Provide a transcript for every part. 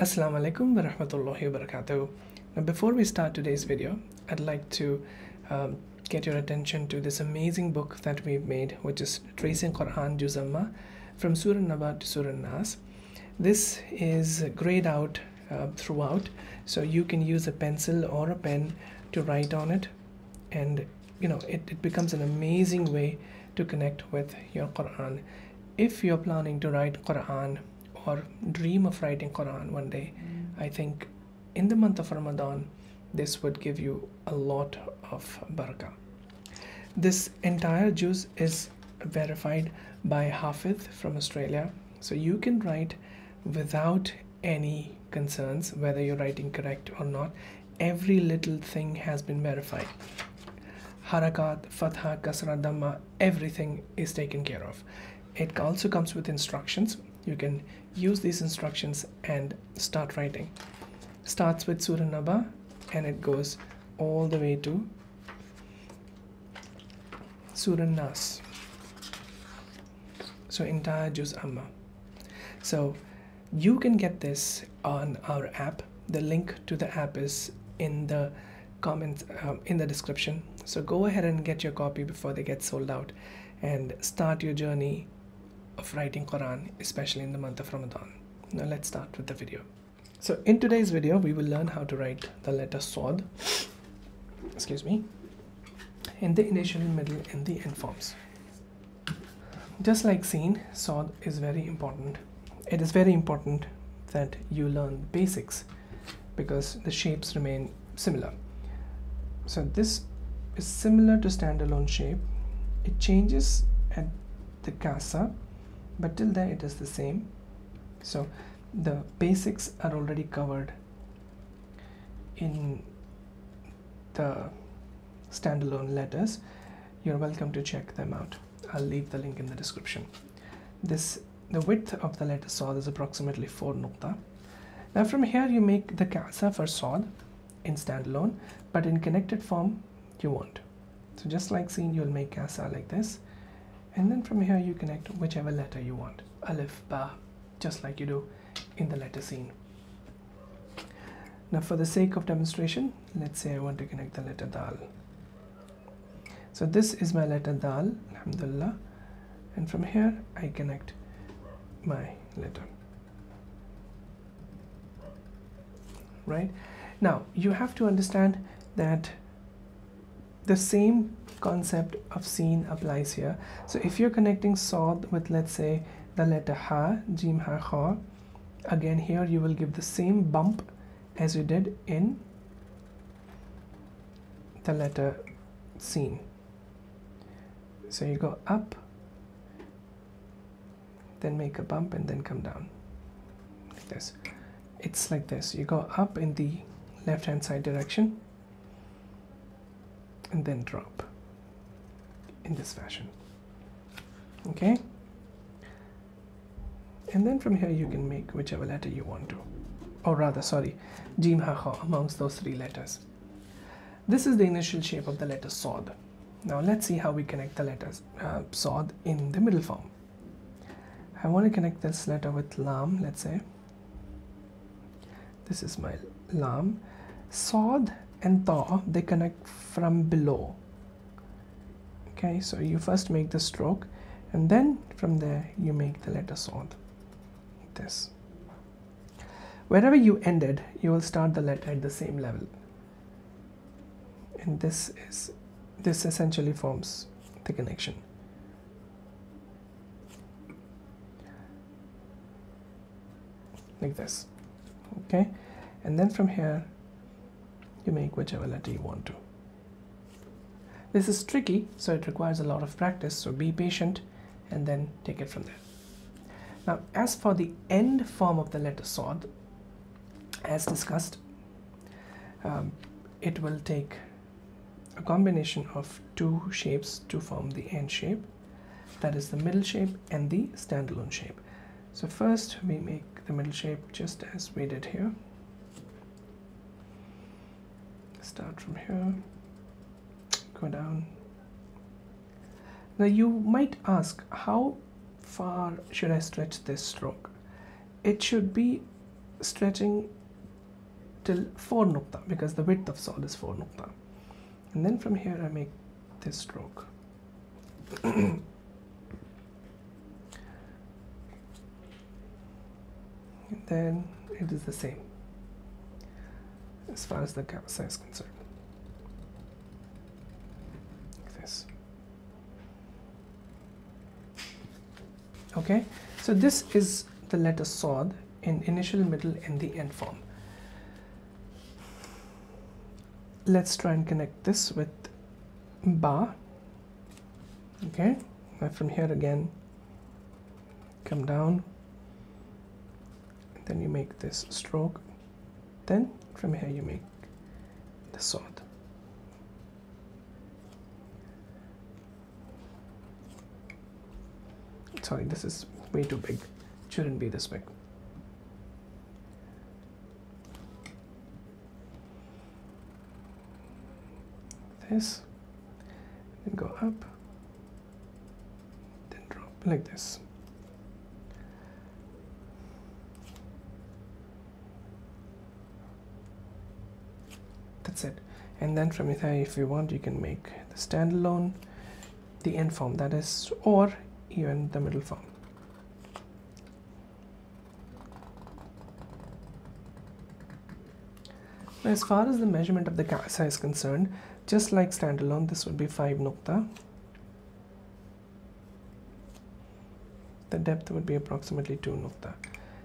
Assalamu alaikum wa rahmatullahi wa barakatuh. Now, before we start today's video, I'd like to um, get your attention to this amazing book that we've made, which is Tracing Quran Juz Amma from Surah Naba to Surah Nas. This is grayed out uh, throughout, so you can use a pencil or a pen to write on it, and you know it, it becomes an amazing way to connect with your Quran. If you're planning to write Quran or dream of writing Quran one day, mm. I think in the month of Ramadan, this would give you a lot of barakah. This entire juz is verified by Hafid from Australia, so you can write without any concerns whether you're writing correct or not. Every little thing has been verified. Harakat, Fatha, Kasra, Dhamma, everything is taken care of. It also comes with instructions you can use these instructions and start writing. Starts with surah naba and it goes all the way to surah nas so entire juz amma. So you can get this on our app. The link to the app is in the comments um, in the description. So go ahead and get your copy before they get sold out and start your journey of writing Quran, especially in the month of Ramadan. Now let's start with the video. So in today's video, we will learn how to write the letter Sod, excuse me, in the initial, middle, and the end forms. Just like seen, Sod is very important. It is very important that you learn basics because the shapes remain similar. So this is similar to standalone shape. It changes at the casa but till then it is the same. So the basics are already covered in the standalone letters. You're welcome to check them out. I'll leave the link in the description. This the width of the letter Sod is approximately 4 nukta now from here you make the casa for Sod in standalone but in connected form you won't. So just like seen you'll make casa like this and then from here you connect whichever letter you want. Alif ba just like you do in the letter seen. Now for the sake of demonstration let's say I want to connect the letter dal. So this is my letter dal alhamdulillah. And from here I connect my letter. Right? Now you have to understand that the same concept of seen applies here. So if you're connecting sod with let's say the letter ha jim ha kha again here you will give the same bump as you did in the letter seen so you go up then make a bump and then come down. Like this. It's like this. You go up in the left hand side direction and then drop in this fashion. Okay? And then from here you can make whichever letter you want to. Or rather sorry jim ha kha amongst those three letters. This is the initial shape of the letter sod. Now let's see how we connect the letters uh, sod in the middle form. I want to connect this letter with lam let's say. This is my lam. Sod and ta they connect from below. Okay so you first make the stroke and then from there you make the letter like this. Wherever you ended you will start the letter at the same level. And this is this essentially forms the connection. Like this. Okay? And then from here you make whichever letter you want to this is tricky, so it requires a lot of practice, so be patient and then take it from there. Now, as for the end form of the letter Sod, as discussed, um, it will take a combination of two shapes to form the end shape, that is the middle shape and the standalone shape. So first we make the middle shape just as we did here. Start from here. Go down. Now you might ask how far should I stretch this stroke? It should be stretching till 4 nukta because the width of sod is 4 nukta. And then from here I make this stroke. Then it is the same as far as the kapasa is concerned like this. Okay? So this is the letter sod in initial middle and the end form. Let's try and connect this with ba. Okay? Now from here again. Come down. Then you make this stroke then from here you make the sod. Sorry this is way too big. It shouldn't be this big. This then go up then drop like this that's it. And then from here if you want you can make the standalone the end form that is or even the middle form. Now, as far as the measurement of the casa is concerned just like standalone this would be 5 nukta the depth would be approximately 2 nukta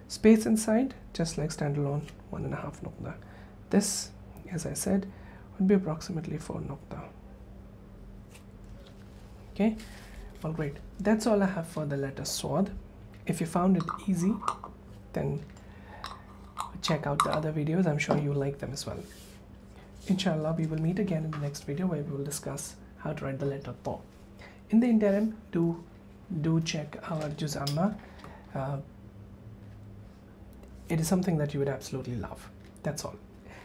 space inside just like standalone one and a half nukta this as I said would be approximately 4 nukta okay? Well great that's all I have for the letter sod if you found it easy then check out the other videos. I'm sure you'll like them as well. Inshallah we will meet again in the next video where we will discuss how to write the letter to in the interim do do check our juz amma. Uh, it is something that you would absolutely love. That's all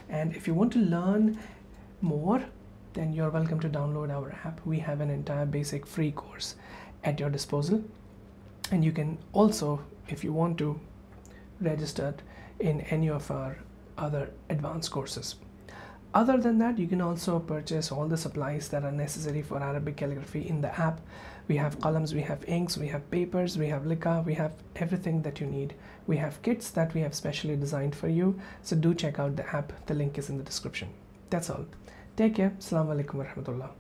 and if you want to learn more then you're welcome to download our app we have an entire basic free course at your disposal and you can also if you want to register in any of our other advanced courses. Other than that, you can also purchase all the supplies that are necessary for Arabic calligraphy in the app. We have qalams, we have inks, we have papers, we have lika, we have everything that you need. We have kits that we have specially designed for you. So do check out the app. The link is in the description. That's all. Take care. Assalamu alaikum warahmatullah.